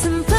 some